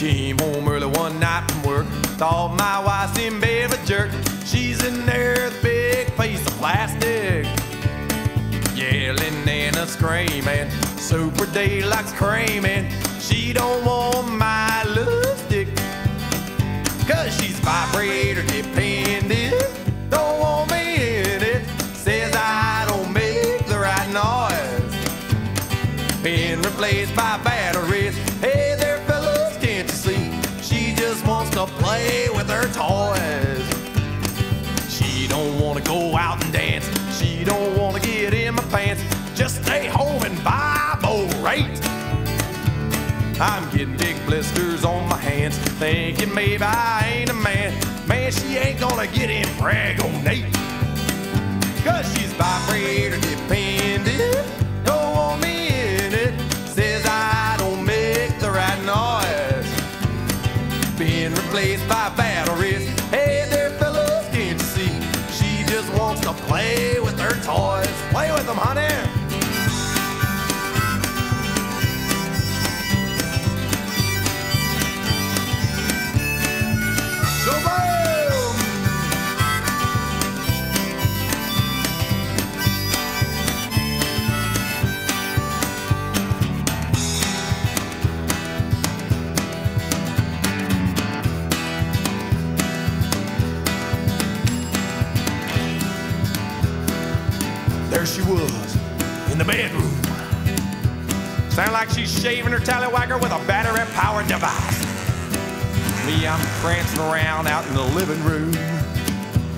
Came home early one night from work. Thought my wife's in bed with a jerk. She's in there, the big piece of plastic. Yelling and a screaming. Super D likes creaming. She don't want my love stick. Cause she's vibrator dependent. Don't want me in it. Says I don't make the right noise. Been replaced by batteries. With her toys. She don't wanna go out and dance. She don't wanna get in my pants. Just stay home and vibrate. I'm getting big blisters on my hands, thinking maybe I ain't a man. Man, she ain't gonna get impregnate. Cause she's vibrator dependent. Being replaced by batteries. Hey there, fellas, can't you see? She just wants to play with her toys. Play with them, honey. The bedroom. Sound like she's shaving her tallywhacker with a battery-powered device. Me, I'm prancing around out in the living room.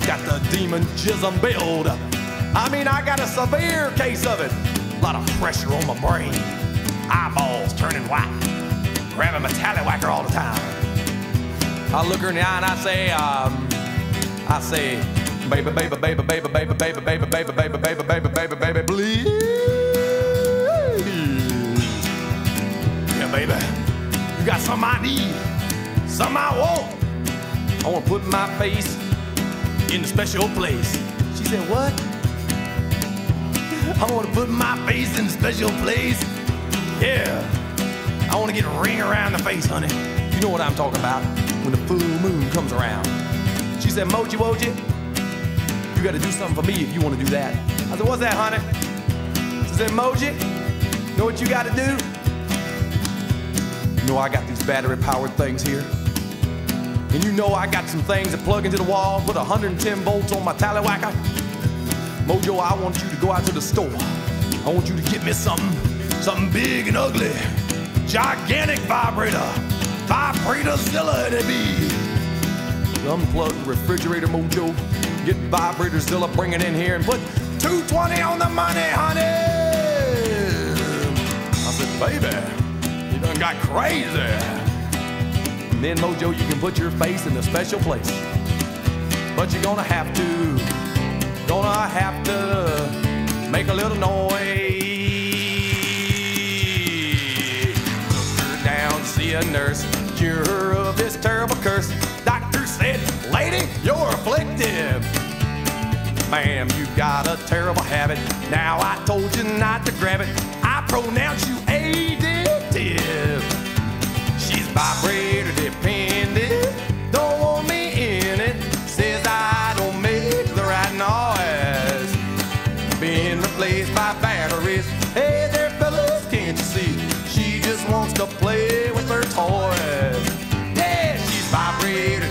Got the demon chism build. I mean, I got a severe case of it. A lot of pressure on my brain. Eyeballs turning white. Grabbing my tallywhacker all the time. I look her in the eye and I say, um, I say, baby, baby, baby, baby, baby, baby, baby, baby, baby, baby, baby, baby, baby, please. Yeah, baby. You got something I need. Something I want. I want to put my face in a special place. She said, What? I want to put my face in a special place. Yeah. I want to get a ring around the face, honey. You know what I'm talking about when the full moon comes around. She said, Moji Woji, you got to do something for me if you want to do that. I said, What's that, honey? She said, Moji, know what you got to do? You know I got these battery powered things here. And you know I got some things that plug into the wall, put 110 volts on my tallywhacker. Mojo, I want you to go out to the store. I want you to get me something, something big and ugly. Gigantic vibrator. Vibrator Zilla it be. Unplug the refrigerator, Mojo. Get Vibrator Zilla, bring it in here and put 220 on the money, honey. I said, baby, you done got crazy. And then, Mojo, you can put your face in a special place. But you're gonna have to, gonna have to make a little noise. Took her down, see a nurse, cure her of this terrible curse. Doctor said, lady, you're afflicted. Ma'am, you got a terrible habit. Now I told you not to grab it. I pronounce you addictive. She's vibrator dependent. Don't want me in it. Says I don't make the right noise. Being replaced by batteries. Hey there, fellas, can't you see? She just wants to play with her toys. Yeah, she's vibrator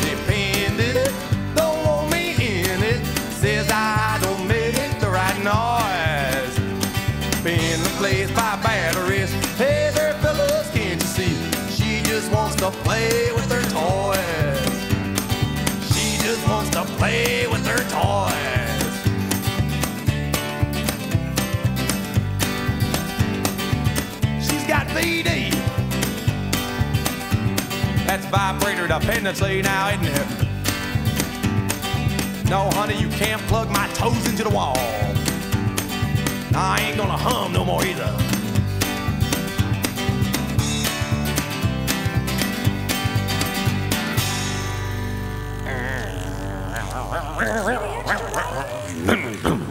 play with her toys. She just wants to play with her toys. She's got VD. That's vibrator dependency now, isn't it? No, honey, you can't plug my toes into the wall. I ain't gonna hum no more either.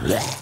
Yeah.